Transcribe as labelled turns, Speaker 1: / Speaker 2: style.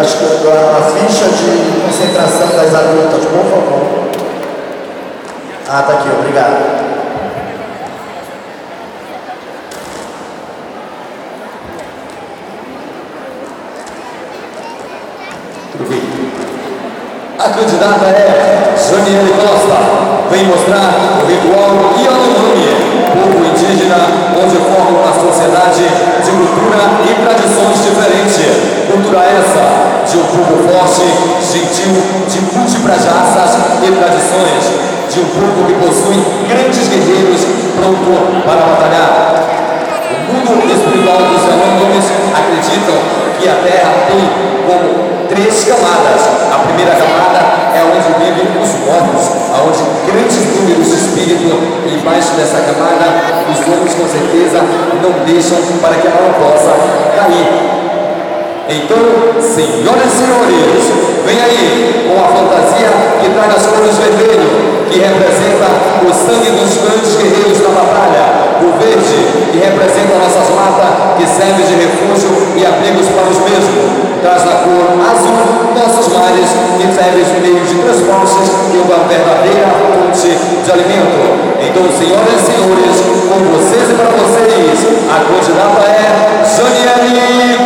Speaker 1: a ficha de concentração das adultas, por favor. Ah, tá aqui, obrigado.
Speaker 2: A candidata é Janiele Costa. Vem mostrar o ritual Yanomami, povo povo forte, gentil, de múltiplas raças e tradições. De um povo que possui grandes guerreiros pronto para batalhar. O mundo espiritual dos Yanomamis acreditam que a Terra tem como três camadas. A primeira camada é onde vivem os mortos, onde grandes números de espíritos, e embaixo dessa camada, os homens com certeza não deixam para que ela possa cair. Então, senhoras e senhores, vem aí com a fantasia que traz as cores vermelho, que representa o sangue dos grandes guerreiros da batalha. O verde, que representa nossas matas, que serve de refúgio e abrigos para os mesmos traz na cor azul nossos mares e serve de meio de transportes e uma verdadeira fonte de alimento. Então, senhoras e senhores, com vocês e para vocês, a candidata é Costa.